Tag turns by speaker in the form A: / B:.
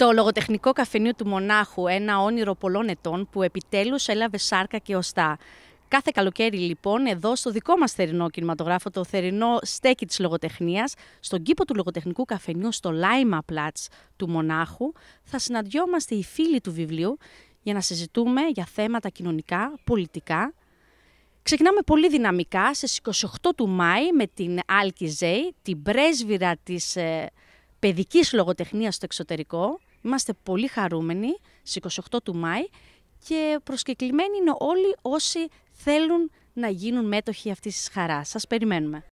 A: Το λογοτεχνικό καφενείο του Μονάχου, ένα όνειρο πολλών ετών που επιτέλους έλαβε σάρκα και οστά. Κάθε καλοκαίρι λοιπόν εδώ στο δικό μας θερινό κινηματογράφο, το θερινό στέκι της λογοτεχνίας, στον κήπο του λογοτεχνικού καφενείου στο Λάιμα Πλάτς του Μονάχου, θα συναντιόμαστε οι φίλοι του βιβλίου για να συζητούμε για θέματα κοινωνικά, πολιτικά. Ξεκινάμε πολύ δυναμικά στις 28 του Μάη με την Άλκη Ζέη, την πρέσβυρα της ε, παιδικής λογοτεχνίας στο εξωτερικό. Είμαστε πολύ χαρούμενοι στις 28 του Μάη και προσκεκλημένοι είναι όλοι όσοι θέλουν να γίνουν μέτοχοι αυτής της χαράς. Σας περιμένουμε.